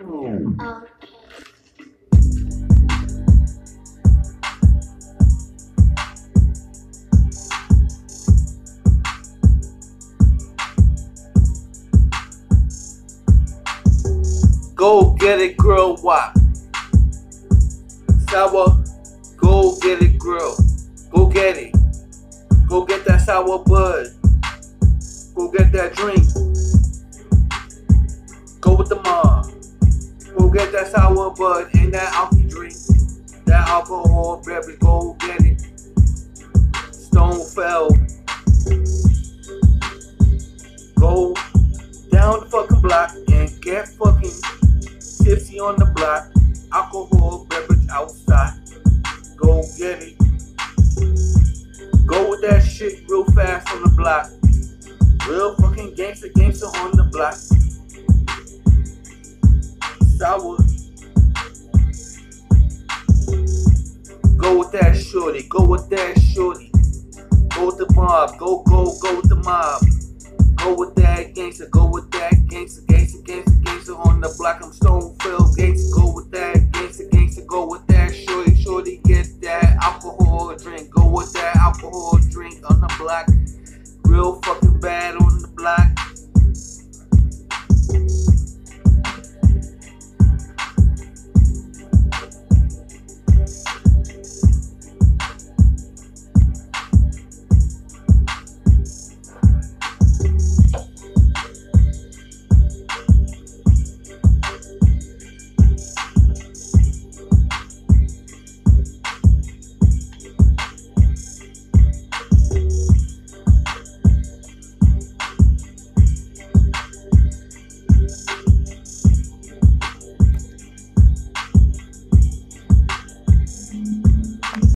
Okay. Go get it, girl. Why? Sour. Go get it, girl. Go get it. Go get that sour bud. Go get that drink. Get that sour bud and that alcohol drink. That alcohol beverage. Go get it. Stone fell. Go down the fucking block and get fucking tipsy on the block. Alcohol beverage outside. Go get it. Go with that shit real fast on the block. Real fucking gangster, gangster on the block. Sour. Go with that shorty. Go with that shorty. Go with the mob. Go, go, go with the mob. Go with that gangster. Go with that gangster, gangster, gangster, gangster on the block. I'm stone filled gangster. Go with that gangster, gangster. Go with that shorty, shorty. Get that alcohol drink. Go with that alcohol drink on the block.